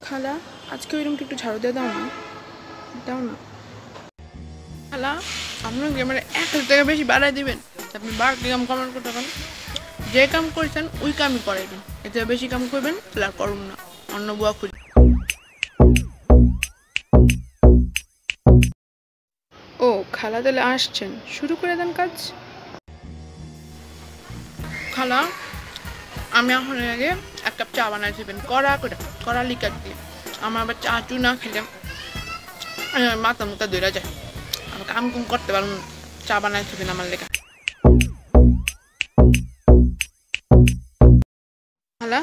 খালা, আজকে ওই একটু ঝাড়ু দিয়ে দাও না। দাও না। খালা, আপনার গেমের এক হাজার টাকা বেশি বাড়াই দিবেন? আপনি বাড়তি কাম কমেন্ট করতে পারেন যে কাম করেছেন, ওই কামই করাইবেন এতে বেশি কাম করবেন, তাহলে আর করুন না। অন্য বুয়া খুঁজে ও, খালা তাহলে আসছেন। শুরু করে দেন কাজ। খালা আমি এখন আগে এক কাপ চা বানাই দেবেন। কড়া করে, কড়া লিকার দিয়ে। আমার আবার চা চু না খেলে মাথা মুথা দৌড়া যায়। আমি কাম কুম করতে পারব চা বানাই দেবেন আমার লেখা খালা,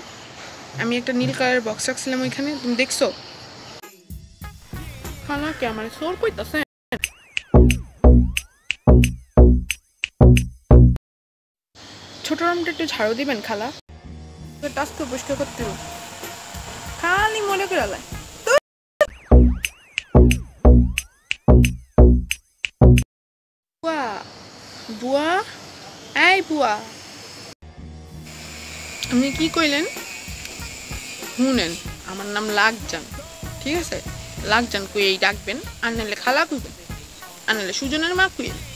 আমি একটা নীল কালারের বক্স রাখছিলাম ওইখানে। তুমি দেখছ? খালা কে আমার সোর কইতাছে। ছোট রুমটা একটু ঝাড়ু দিবেন খালা? টাস্ক পরিষ্কার করতে। খালি মনে করে বুয়া বুয়া? এই বুয়া। আপনি কি কইলেন? শুনেন আমার নাম লাগজান ঠিক আছে? লাগজান কই এই ডাকবেন আর নাহলে খালা কইবেন আর নাহলে সুজনের মা কইবেন